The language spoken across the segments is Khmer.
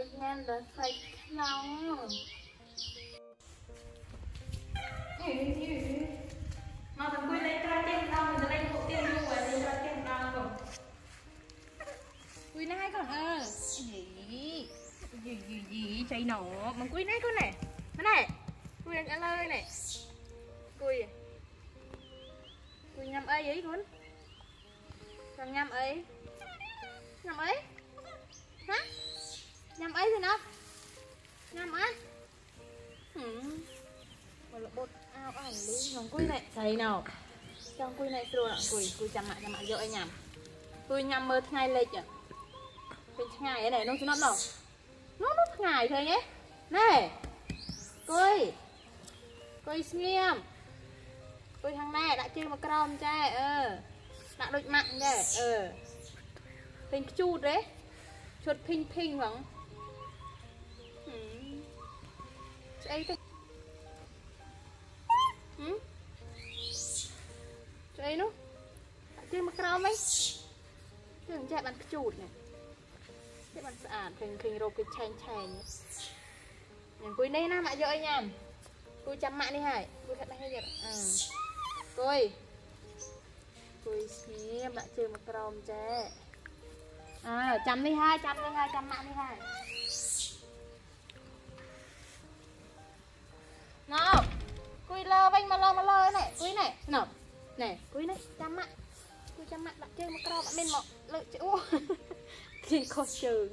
ញ៉ាំដល់សាច់ក្នុងអីនេះមកទៅគួយលេងត្រាទៀងម្ដងទៅលេងពួកទៀងយូរហើយលេងត្រាទៀងម្ដងកូនគួយណាហើយកូនអើយី ញ៉ាំអីអីកូនចង់ញ៉ាំអីញ៉ាំអីហ៎ញ៉ាំអីទៅណាញ៉ាំអីហឹមមកលបត់អោអើលីងអង្គុយណែស្រីណោចង់អង្គុយណែស្រួលអង្គុយអង្គុយចាំម៉ាក់ចាំម៉ាក់យកអីញ៉ាំអង្គុយញ៉ាំមើលថ្ងៃលិចពេលឆ្ងាយណែនោះចំណត់នោះនោះនោះថ្ងៃឃើញទេណែអង្គុយអង្គុយស្ងៀមអង្គុយខាងណែដាក់ជើងមកក្រោមចែអឺដាក់ដូចម៉ាក់ចែអឺពេញខ្ជូតទេឈុតភីងភីងហ្មង អីទៅហឹមស្អីនោះដាក់ជើងមកក្រោមវិញជើងចេះបានខ្ជូតនេះចេះបានស្អាតឃើញឃើញរោគគេឆែងឆែងញ៉ាំអង្គុយនេះណាម៉ាក់យកអីញ៉ាំអង្គុយចាំម៉ាក់នេះហើយអង្គុយខាត់នេះទៀតអឺអង្គុយអង្គុយស្ងៀមដាក់ជើងមកក្រោមចេះអើចាំនេះហើយចាំនេះហើយចាំម៉ាក់នេះហើយ ណោគួយលើវិញមកលើមកលើនេះគួយនេះណោណែគួយនេះចាំម៉ាក់គួយចាំម៉ាក់ដាក់ជើងមកក្រោមអត់មានមកលើកជអូគៀងខុសជើង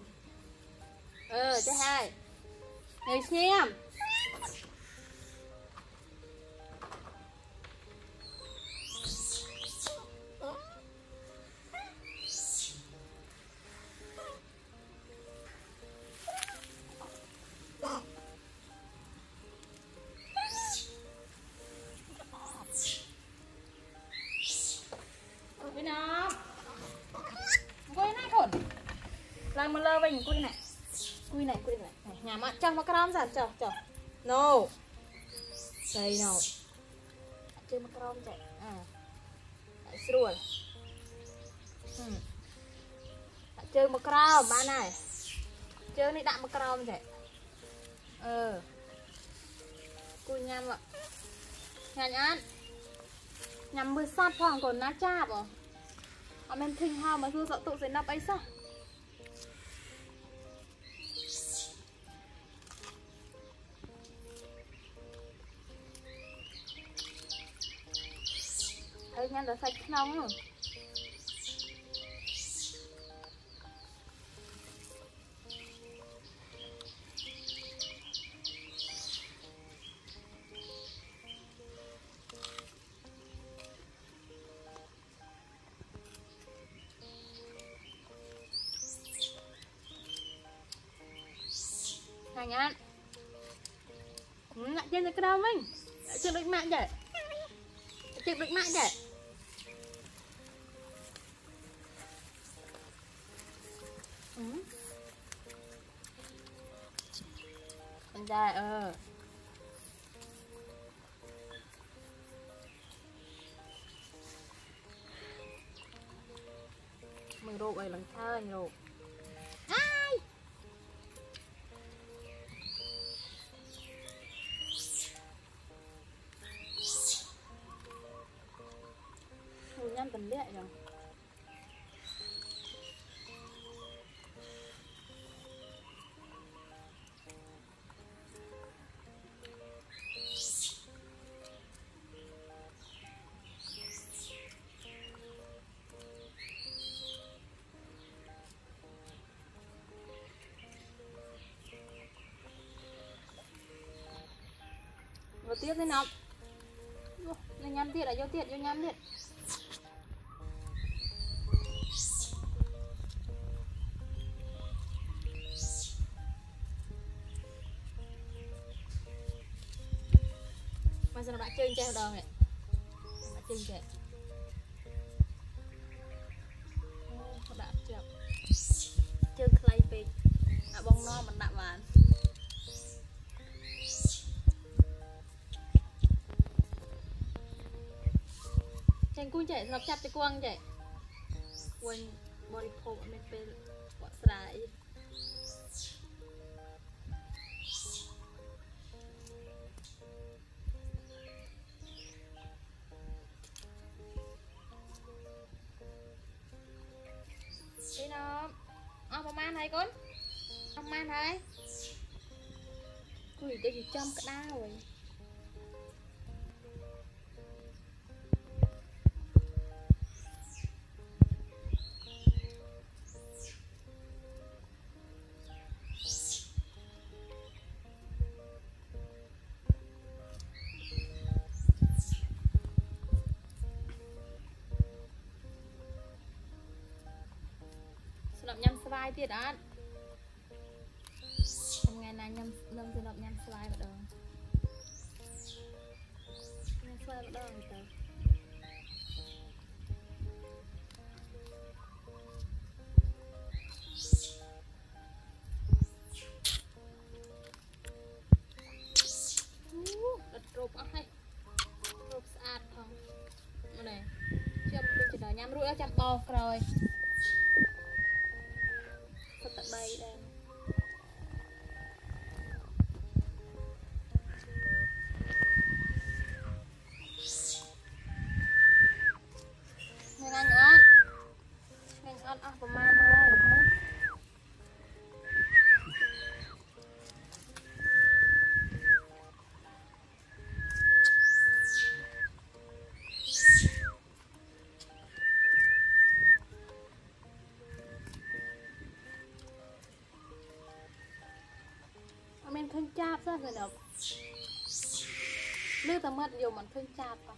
អឺចេះហើយនៅស្ងៀម ឡើងមកលើវិញអង្គុយណាអង្គុយណាអង្គុយណាញ៉ាំអត់ចុះមកក្រោមសិនចុះចុះ No ស្អី No ជើងមកក្រោមចែអើដាក់ស្រួលហឹមដាក់ជើងមកក្រោមបានហើយជើងនេះដាក់មកក្រោមចែអឺគូញ៉ាំញ៉ាំអត់ញ៉ាំមើលសតផងកូនណាចាបអូអត់មែនធិញហើមកសួរសក់ទុកសេណាប់អីសោះ ហើយញ៉ាំដល់សាច់ក្នុងនោះញ៉ាំដាក់ចេញទៅក្រោមវិញដាក់ជើងដូចម៉ាក់ដែរជើងដូចម៉ាក់ដែរ អឺមិនដែរអឺមើលរោគអីឡើងឆើញរោគ អាយញ៉ាំតលាក់ចឹងយកទៀតទេណាប់យកញ៉ាំទៀតឲ្យយក ងចេះស្លាប់ចាប់តែគួងចេះគួងបរិភោគអត់មានពេលបកស្រាយអីណោអស់ប្រហែលហើយកូនប្រហែលហើយគួយតែគេចំក្តៅហើយ ស្លាប់ញ៉ាំស្វាយទៀតអត់ថ្ងៃណាញ៉ាំនឹងស្លាប់ញ៉ាំស្វាយម្ដងញ៉ាំស្វាយម្ដងទៅអូដុតគ្រប់អស់ហើយគ្រប់ស្អាតផងមកនេះចាំដូចចដល់ញ៉ាំរួចអស់ចាំបោក្រោយ ឃើញចាប់សោះទៅដល់លើតែមាត់យកមិនឃើញចាប់ប៉ះ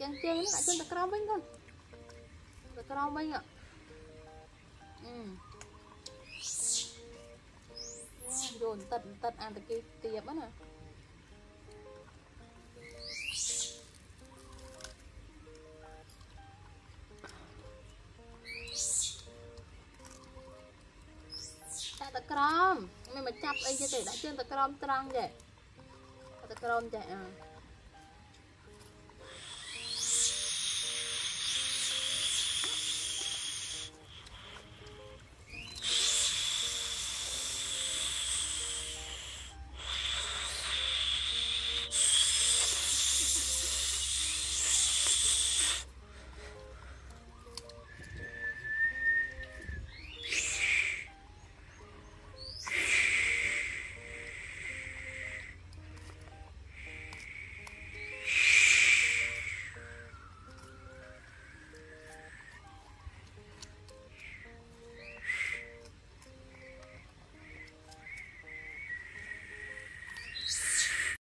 ចឹងជើងនេះដាក់ជើងទៅក្រោមវិញកូនទៅក្រោមវិញអឺយកបន្តិតបន្តិតអានតាគីទៀបណា ក់ទៅក្រោមមិនមកចាប់អីទេដាក់ជើងទៅក្រោមត្រង់ចេះដាក់ទៅក្រោមចេះអឺ